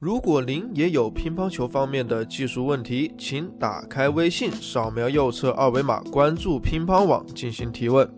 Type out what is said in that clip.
如果您也有乒乓球方面的技术问题请打开微信扫描右侧二维码关注乒乓网进行提问。